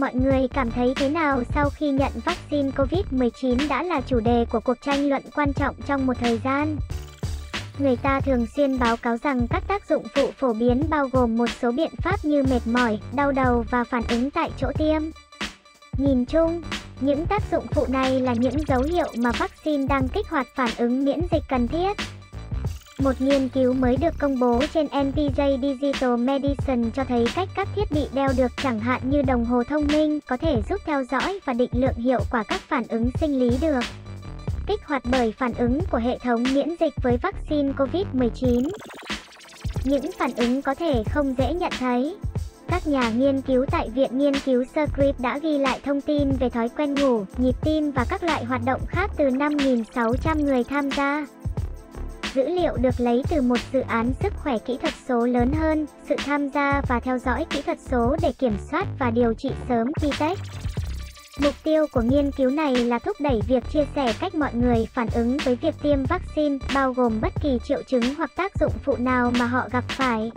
Mọi người cảm thấy thế nào sau khi nhận vaccine COVID-19 đã là chủ đề của cuộc tranh luận quan trọng trong một thời gian. Người ta thường xuyên báo cáo rằng các tác dụng phụ phổ biến bao gồm một số biện pháp như mệt mỏi, đau đầu và phản ứng tại chỗ tiêm. Nhìn chung, những tác dụng phụ này là những dấu hiệu mà vaccine đang kích hoạt phản ứng miễn dịch cần thiết. Một nghiên cứu mới được công bố trên NPJ Digital Medicine cho thấy cách các thiết bị đeo được chẳng hạn như đồng hồ thông minh có thể giúp theo dõi và định lượng hiệu quả các phản ứng sinh lý được. Kích hoạt bởi phản ứng của hệ thống miễn dịch với vaccine COVID-19. Những phản ứng có thể không dễ nhận thấy. Các nhà nghiên cứu tại Viện Nghiên cứu Scripps đã ghi lại thông tin về thói quen ngủ, nhịp tim và các loại hoạt động khác từ 5.600 người tham gia. Dữ liệu được lấy từ một dự án sức khỏe kỹ thuật số lớn hơn, sự tham gia và theo dõi kỹ thuật số để kiểm soát và điều trị sớm PTEC. Mục tiêu của nghiên cứu này là thúc đẩy việc chia sẻ cách mọi người phản ứng với việc tiêm vaccine, bao gồm bất kỳ triệu chứng hoặc tác dụng phụ nào mà họ gặp phải.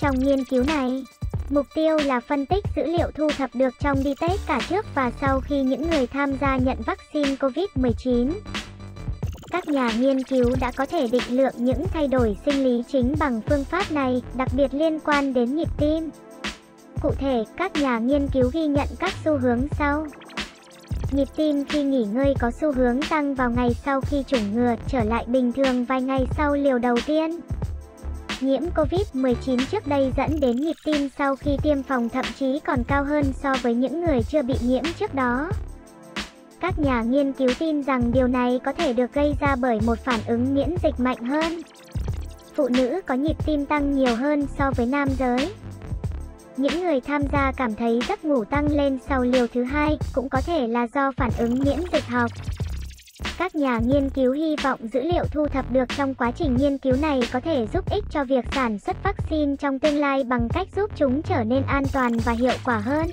Trong nghiên cứu này, mục tiêu là phân tích dữ liệu thu thập được trong DTEC cả trước và sau khi những người tham gia nhận vaccine COVID-19 các nhà nghiên cứu đã có thể định lượng những thay đổi sinh lý chính bằng phương pháp này, đặc biệt liên quan đến nhịp tim. Cụ thể, các nhà nghiên cứu ghi nhận các xu hướng sau. Nhịp tim khi nghỉ ngơi có xu hướng tăng vào ngày sau khi chủng ngừa, trở lại bình thường vài ngày sau liều đầu tiên. Nhiễm COVID-19 trước đây dẫn đến nhịp tim sau khi tiêm phòng thậm chí còn cao hơn so với những người chưa bị nhiễm trước đó. Các nhà nghiên cứu tin rằng điều này có thể được gây ra bởi một phản ứng miễn dịch mạnh hơn. Phụ nữ có nhịp tim tăng nhiều hơn so với nam giới. Những người tham gia cảm thấy giấc ngủ tăng lên sau liều thứ hai cũng có thể là do phản ứng miễn dịch học. Các nhà nghiên cứu hy vọng dữ liệu thu thập được trong quá trình nghiên cứu này có thể giúp ích cho việc sản xuất vaccine trong tương lai bằng cách giúp chúng trở nên an toàn và hiệu quả hơn.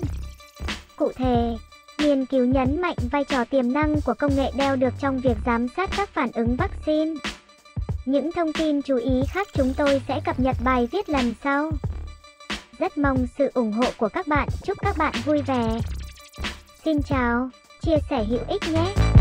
Cụ thể, Nghiên cứu nhấn mạnh vai trò tiềm năng của công nghệ đeo được trong việc giám sát các phản ứng vaccine. Những thông tin chú ý khác chúng tôi sẽ cập nhật bài viết lần sau. Rất mong sự ủng hộ của các bạn. Chúc các bạn vui vẻ. Xin chào, chia sẻ hữu ích nhé.